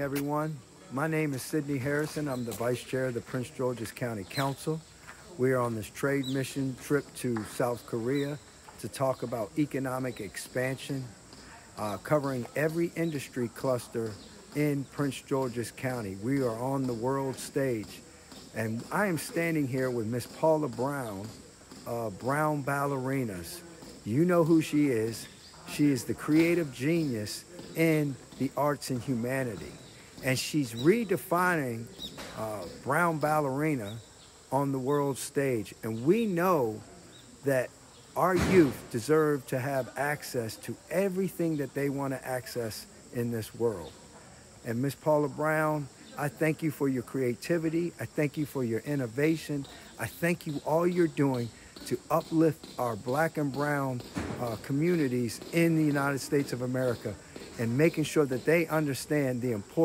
everyone. My name is Sydney Harrison. I'm the Vice Chair of the Prince George's County Council. We are on this trade mission trip to South Korea to talk about economic expansion, uh, covering every industry cluster in Prince George's County. We are on the world stage. And I am standing here with Miss Paula Brown, uh, Brown Ballerinas. You know who she is. She is the creative genius in the arts and humanity. And she's redefining uh, Brown Ballerina on the world stage. And we know that our youth deserve to have access to everything that they want to access in this world. And Miss Paula Brown, I thank you for your creativity. I thank you for your innovation. I thank you all you're doing to uplift our black and brown uh, communities in the United States of America and making sure that they understand the importance